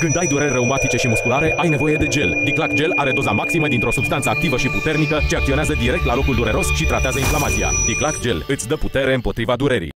Când ai dureri reumatice și musculare, ai nevoie de gel. Diclac Gel are doza maximă dintr-o substanță activă și puternică ce acționează direct la locul dureros și tratează inflamația. Diclac Gel îți dă putere împotriva durerii.